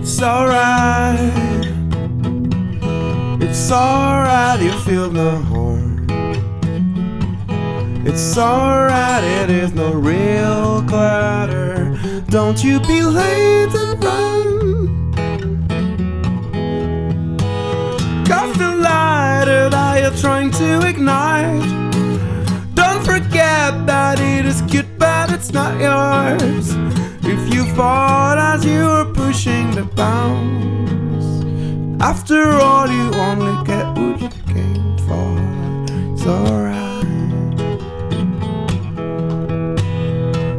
It's alright. It's alright, you feel no harm. It's alright, it is no real clutter. Don't you be late and run. Cause the lighter that you're trying to ignite. Bounds, after all, you only get what you came for. It's alright.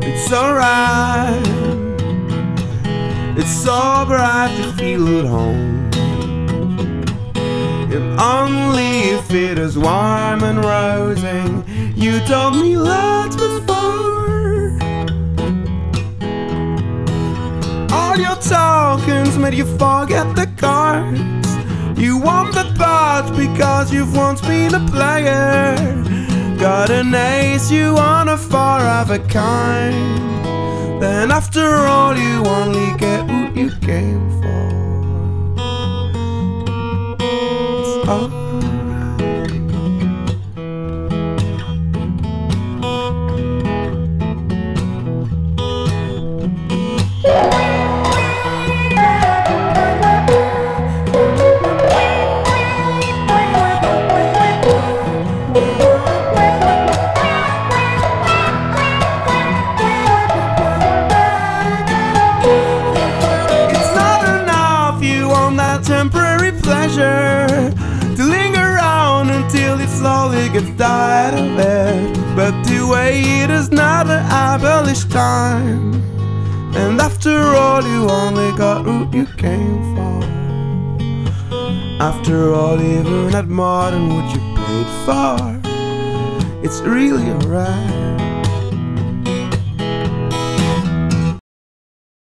It's alright. It's alright to feel at home. And only if it is warm and rosy. You told me lots before. You forget the cards. You want the parts because you've once been a player. Got an ace, you want a four of a kind. Then after all, you only get what you came for. It's alright. Temporary pleasure To linger around until it slowly gets tired of it. But to wait is not an abolish time And after all you only got what you came for After all even at more than what you paid for It's really alright